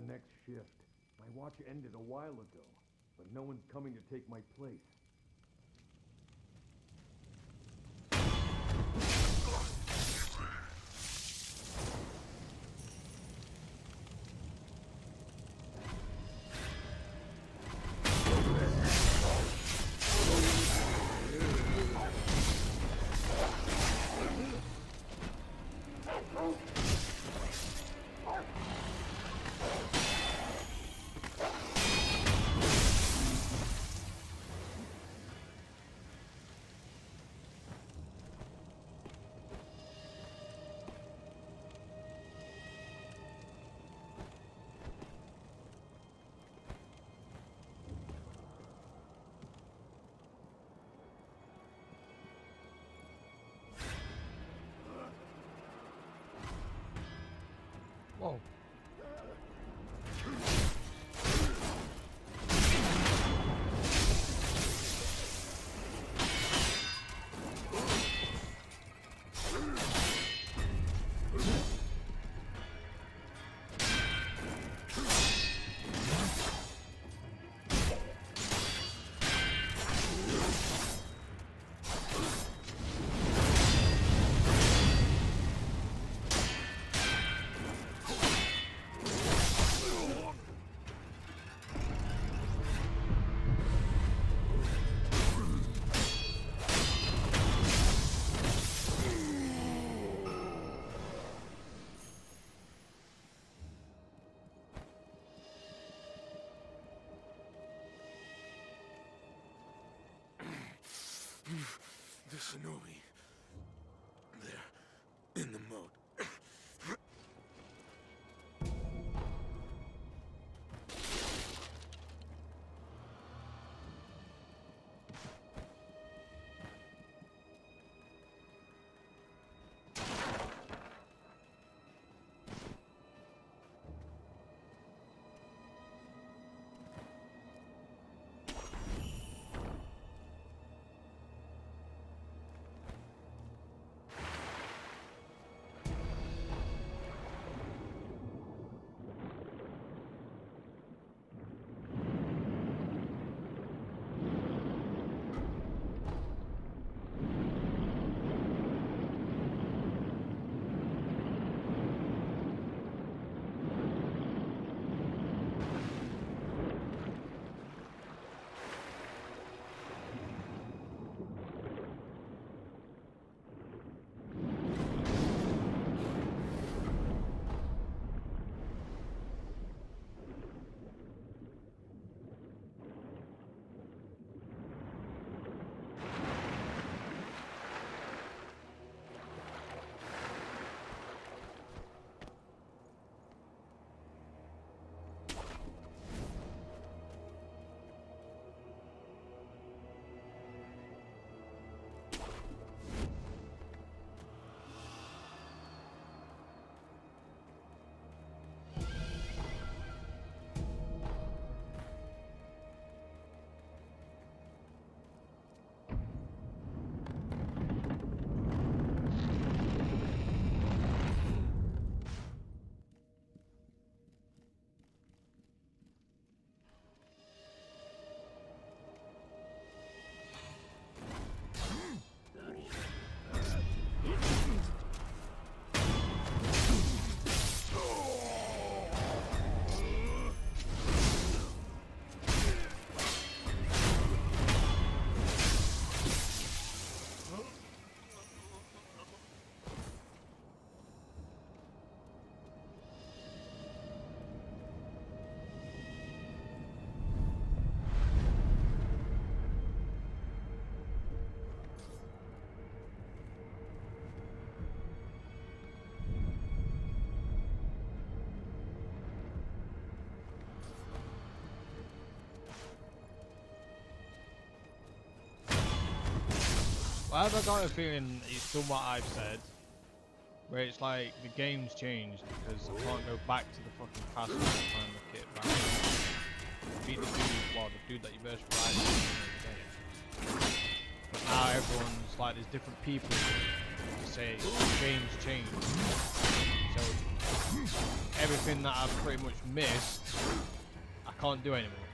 the next shift. My watch ended a while ago, but no one's coming to take my place. Whoa. Shinobi. They're in the moat. Why have I got a feeling it's done what I've said? Where it's like the game's changed because I can't go back to the fucking past and find the kit back. Beat the dude, well, the dude that you game. But now everyone's like there's different people to say the games change. So everything that I've pretty much missed, I can't do anymore.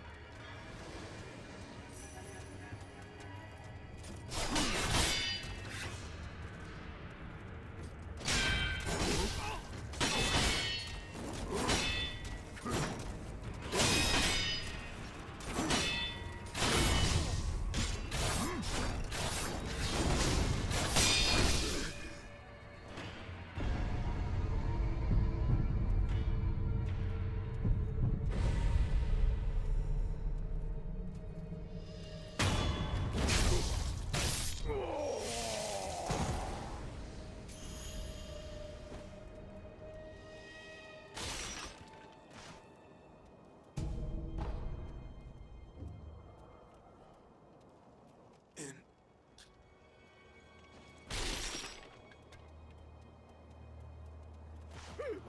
In.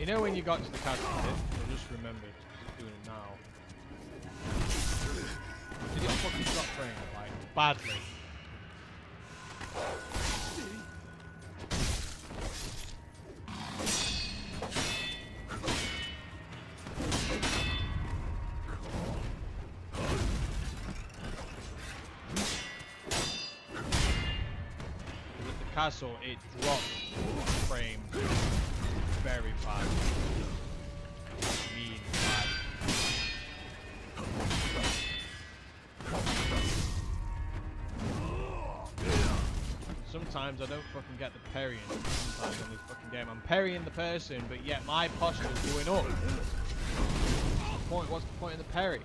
You know when you got to the castle bit? I just remembered doing it now. Did your fucking stop frame like badly? At the castle it dropped frame very. Sometimes I don't fucking get the parrying. Sometimes on this fucking game, I'm parrying the person, but yet my posture's going up. What's the point? What's the point of the parry?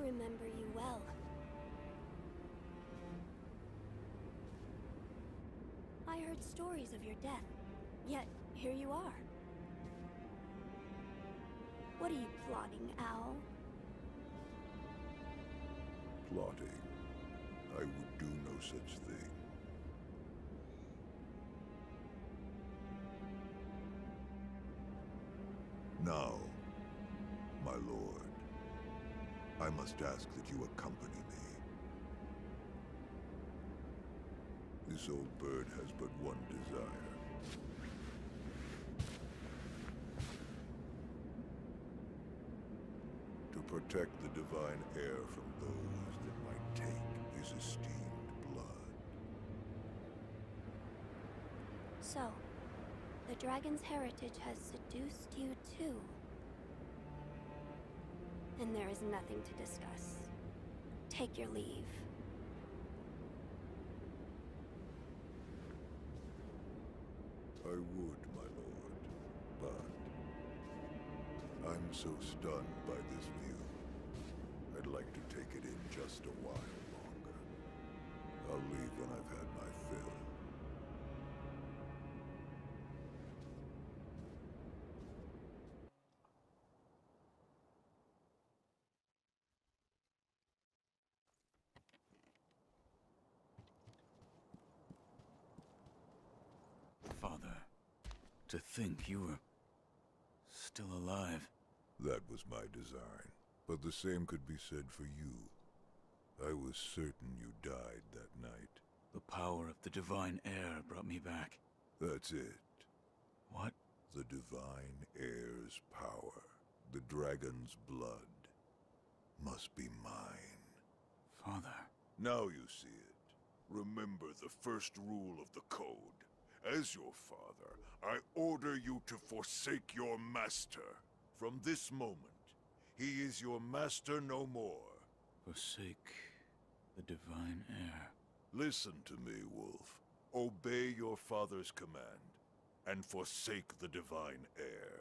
Remember you well. I heard stories of your death, yet here you are. What are you plotting, Owl? Plotting. I would do no such thing. Must ask that you accompany me. This old bird has but one desire. To protect the divine heir from those that might take his esteemed blood. So, the dragon's heritage has seduced you too. And there is nothing to discuss. Take your leave. I would, my lord, but I'm so stunned by this view. I'd like to take it in just a while longer. I'll leave when I've had my fill. Father, to think you were still alive. That was my design, but the same could be said for you. I was certain you died that night. The power of the divine Heir brought me back. That's it. What? The divine Heir's power, the dragon's blood, must be mine. Father. Now you see it. Remember the first rule of the Code. As your father, I order you to forsake your master. From this moment, he is your master no more. Forsake the divine heir. Listen to me, Wolf. Obey your father's command, and forsake the divine heir.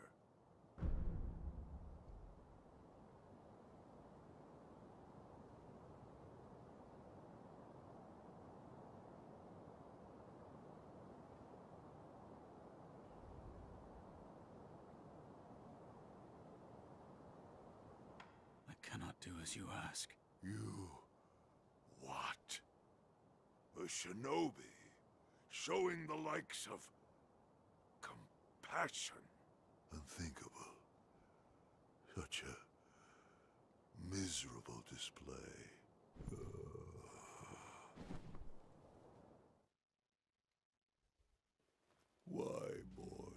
I cannot do as you ask. You... what? A shinobi, showing the likes of... compassion. Unthinkable. Such a... miserable display. Why, boy?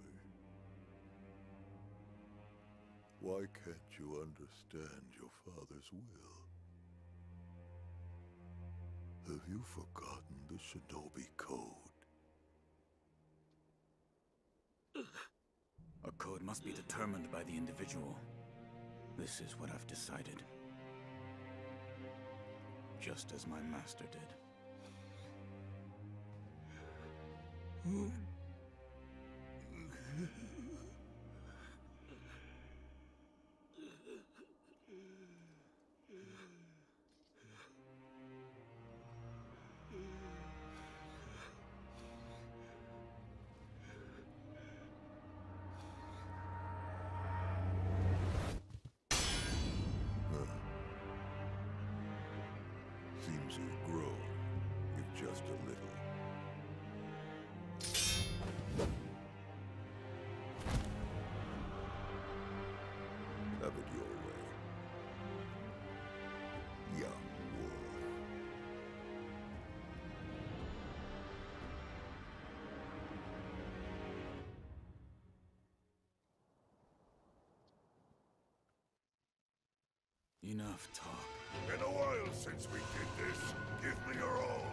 Why can't you understand your father's will? Have you forgotten the Shinobi Code? A code must be determined by the individual. This is what I've decided. Just as my master did. Just a little. Have it your way. Young wolf. Enough talk. Been a while since we did this. Give me your all.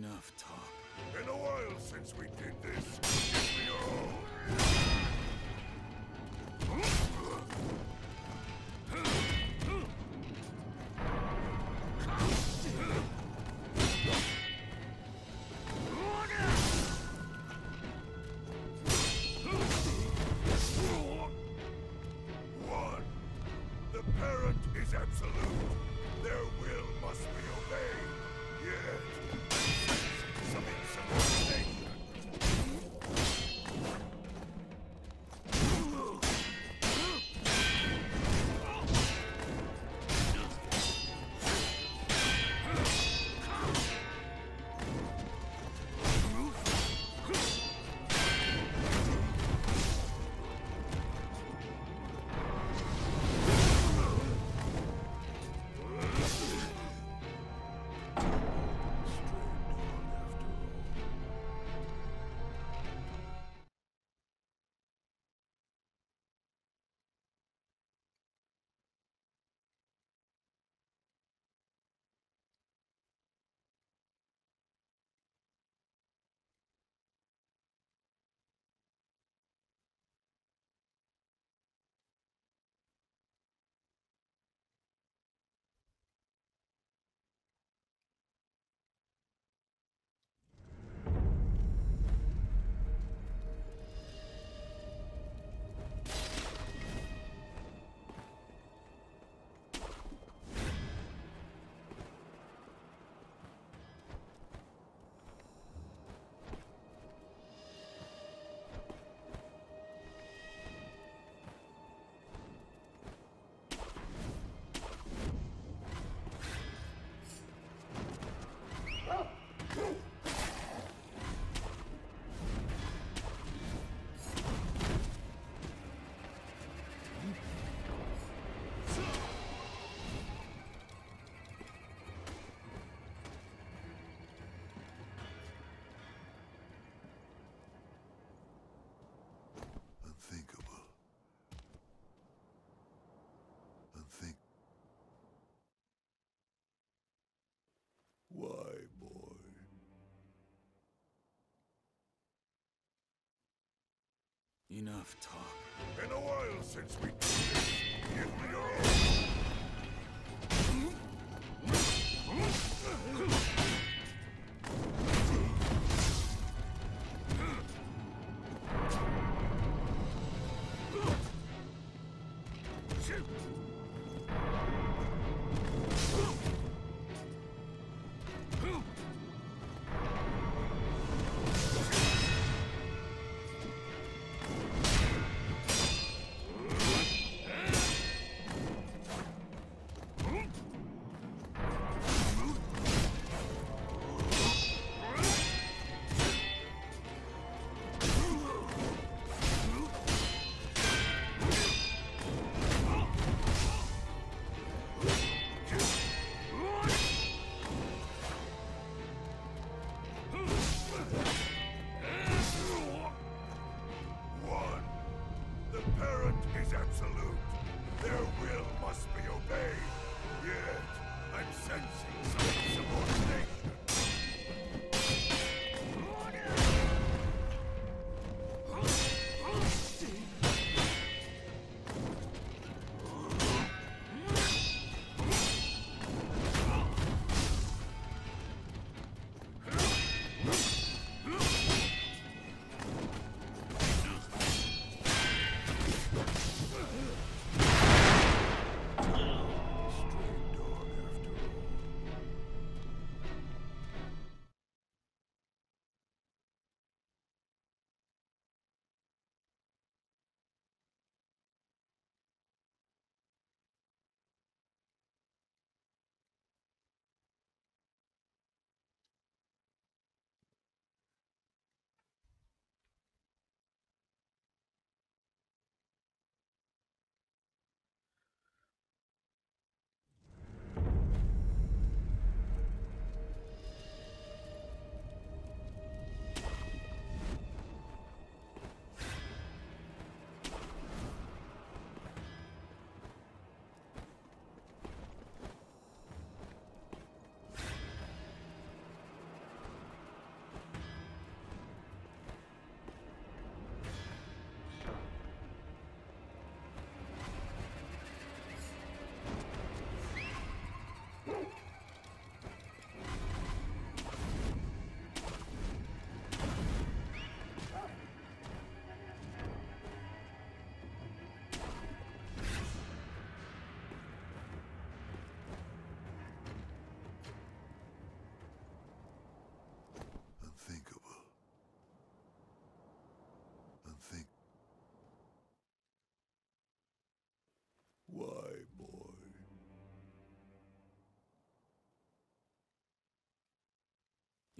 Enough talk. Been a while since we did this. Enough talk. Been a while since we did this. Give me your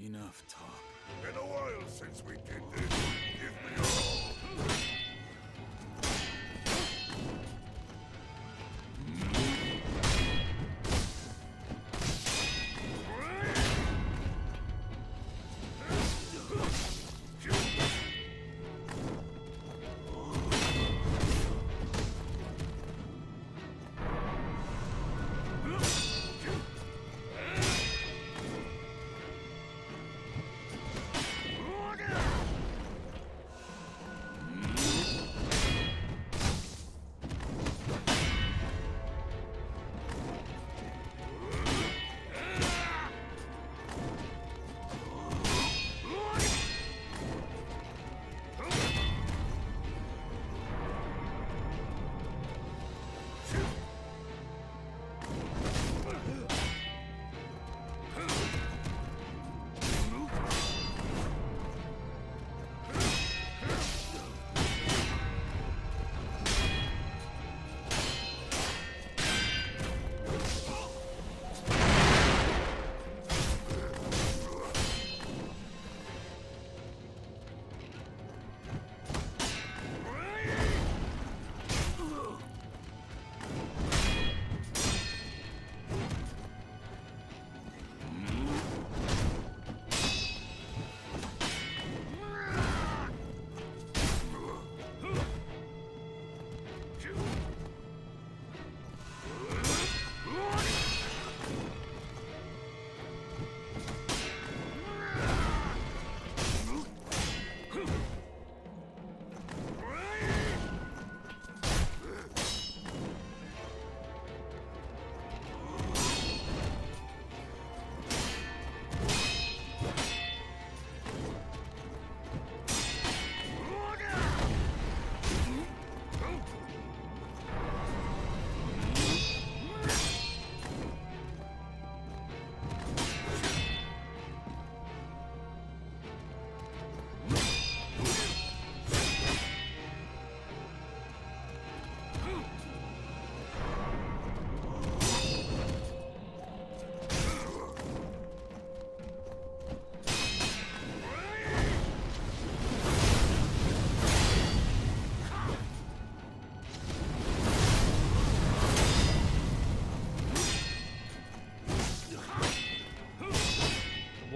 Enough talk. Been a while since we did this.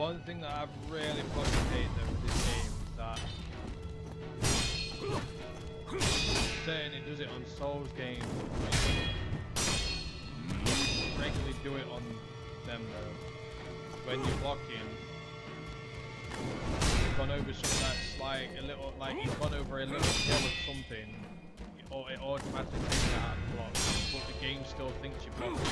One thing that I've really fucking hate though with this game is that saying it does it on Souls games. Regularly do it on them though. When you're blocking, you've gone over something that's like a little, like you've gone over a little hill of something, or it automatically takes it out of block, but the game still thinks you're blocking.